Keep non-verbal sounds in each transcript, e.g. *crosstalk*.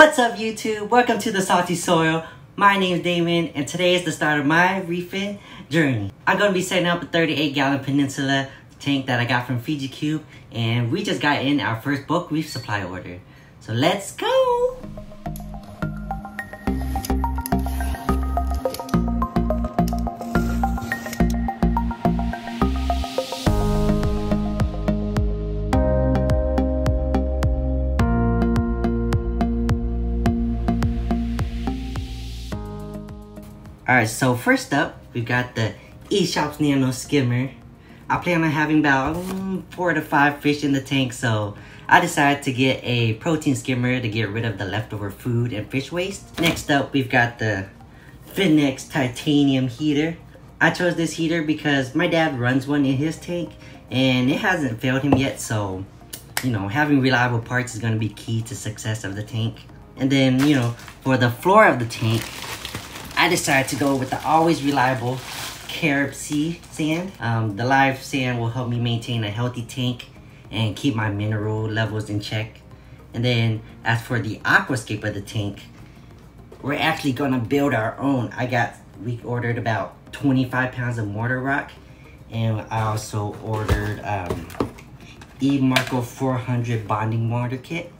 What's up YouTube? Welcome to the Salty Soil. My name is Damon and today is the start of my reefing journey. I'm going to be setting up a 38 gallon Peninsula tank that I got from Fiji Cube and we just got in our first bulk reef supply order. So let's go! Alright, so first up, we've got the eShopps Nano Skimmer. I plan on having about um, four to five fish in the tank, so I decided to get a protein skimmer to get rid of the leftover food and fish waste. Next up, we've got the Finnex Titanium Heater. I chose this heater because my dad runs one in his tank, and it hasn't failed him yet, so, you know, having reliable parts is going to be key to success of the tank. And then, you know, for the floor of the tank, I decided to go with the always reliable Carib Sea sand. Um, the live sand will help me maintain a healthy tank and keep my mineral levels in check. And then as for the aquascape of the tank, we're actually gonna build our own. I got, we ordered about 25 pounds of Marco rock and I also ordered um, Marco 400 bonding mortar kit.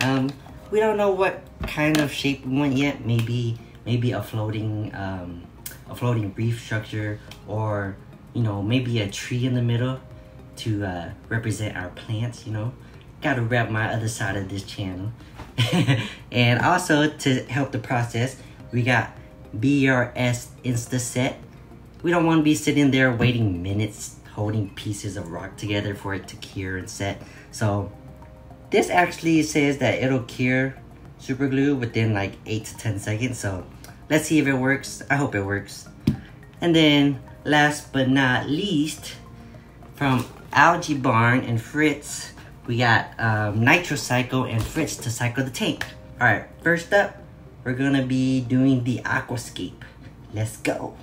Um, we don't know what kind of shape we want yet. Maybe maybe a floating um, a floating reef structure or you know maybe a tree in the middle to uh, represent our plants you know? Gotta wrap my other side of this channel. *laughs* And also to help the process we got BRS Insta Set we don't want to be sitting there waiting minutes holding pieces of rock together for it to cure and set. So this actually says that it'll cure super glue within like 8 to 10 seconds so Let's see if it works. I hope it works. And then last but not least, from Algae Barn and Fritz, we got um, NitroCycle and Fritz to cycle the tank. Alright, first up, we're gonna be doing the aquascape. Let's go.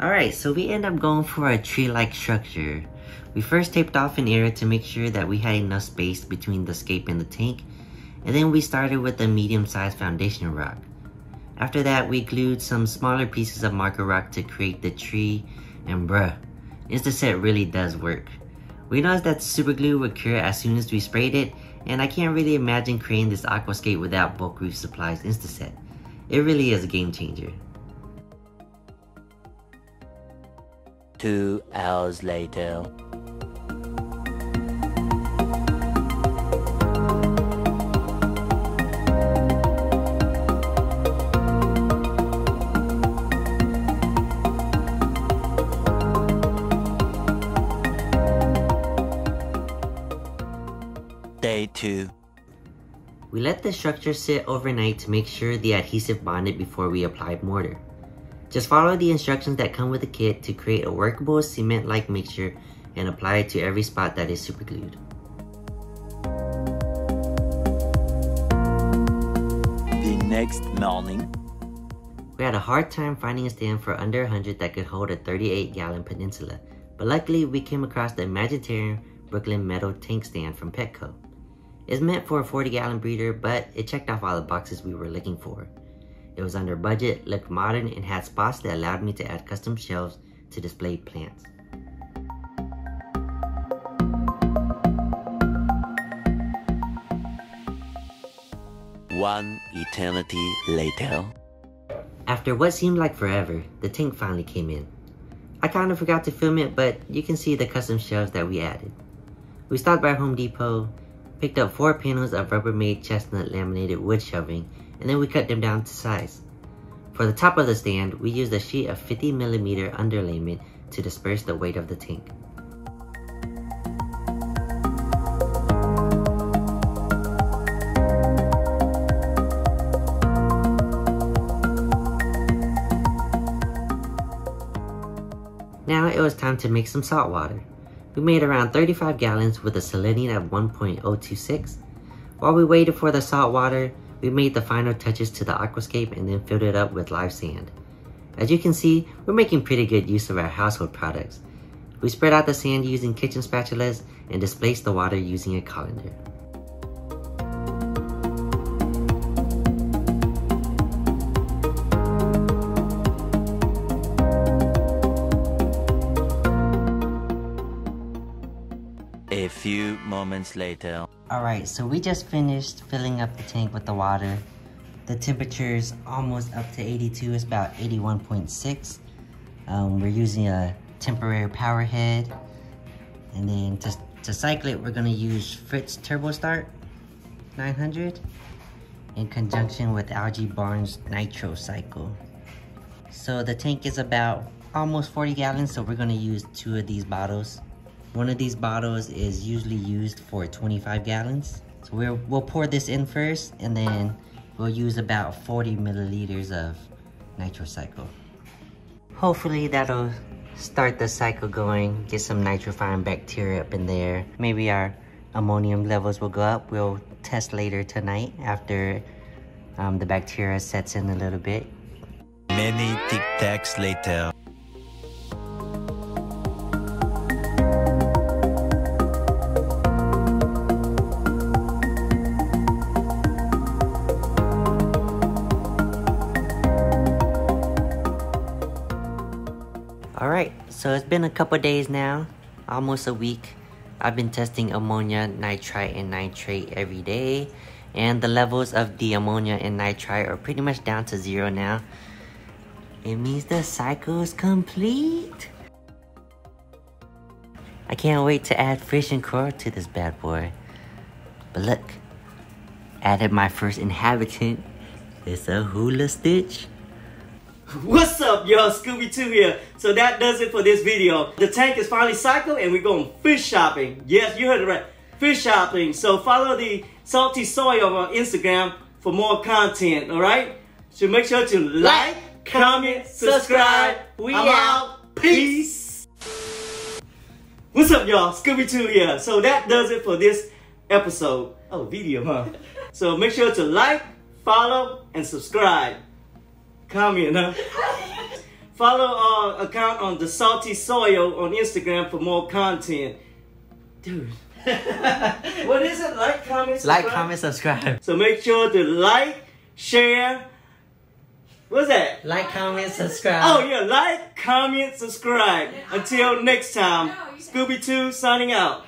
Alright, so we end up going for a tree-like structure. We first taped off an area to make sure that we had enough space between the scape and the tank, and then we started with a medium-sized foundation rock. After that, we glued some smaller pieces of Marco rock to create the tree, and bruh, Instaset really does work. We noticed that super glue would cure as soon as we sprayed it, and I can't really imagine creating this aquascape without bulk reef supplies Instaset. It really is a game changer. Two hours later. 2 We let the structure sit overnight to make sure the adhesive bonded before we applied mortar. Just follow the instructions that come with the kit to create a workable cement-like mixture and apply it to every spot that is superglued. The next morning We had a hard time finding a stand for under 100 that could hold a 38 gallon peninsula, but luckily we came across the Imagitarium Brooklyn metal tank stand from Petco. It's meant for a 40 gallon breeder, but it checked off all the boxes we were looking for. It was under budget, looked modern, and had spots that allowed me to add custom shelves to display plants. One eternity later. After what seemed like forever, the tank finally came in. I kind of forgot to film it, but you can see the custom shelves that we added. We stopped by Home Depot, picked up four panels of Rubbermaid chestnut laminated wood shelving, and then we cut them down to size. For the top of the stand, we used a sheet of 50mm underlayment to disperse the weight of the tank. Now it was time to make some salt water. We made around 35 gallons with a salinity of 1.026. While we waited for the salt water, we made the final touches to the aquascape and then filled it up with live sand. As you can see, we're making pretty good use of our household products. We spread out the sand using kitchen spatulas and displaced the water using a colander. A few moments later. Alright, so we just finished filling up the tank with the water. The temperature is almost up to 82, it's about 81.6. Um, we're using a temporary power head. And then to, to cycle it, we're gonna use Fritz Turbo Start 900 in conjunction with Algae Barn's Nitro Cycle. So the tank is about almost 40 gallons, so we're gonna use two of these bottles. One of these bottles is usually used for 25 gallons. So we'll, we'll pour this in first, and then we'll use about 40 milliliters of Nitro Cycle. Hopefully that'll start the cycle going, get some nitrifying bacteria up in there. Maybe our ammonium levels will go up. We'll test later tonight after um, the bacteria sets in a little bit. Many tic tacs later. So it's been a couple days now, almost a week. I've been testing ammonia, nitrite, and nitrate every day. And the levels of the ammonia and nitrite are pretty much down to zero now. It means the cycle is complete. I can't wait to add fish and coral to this bad boy. But look, added my first inhabitant. It's a hula stitch. *laughs* What's up, y'all? Scooby-2 here. So that does it for this video. The tank is finally cycled and we're going fish shopping. Yes, you heard it right. Fish shopping. So follow the Salty Soil on Instagram for more content, alright? So make sure to like, comment, subscribe. We I'm out. Peace. What's up, y'all? Scooby-2 here. So that does it for this episode. Oh, video, huh? *laughs* so make sure to like, follow, and subscribe comment, huh? Follow our account on the Salty Soil on Instagram for more content. Dude. *laughs* what is it? Like, comment, subscribe? Like, comment, subscribe. So make sure to like, share. What's that? Like, comment, subscribe. Oh yeah, like, comment, subscribe. Until next time, Scooby 2 signing out.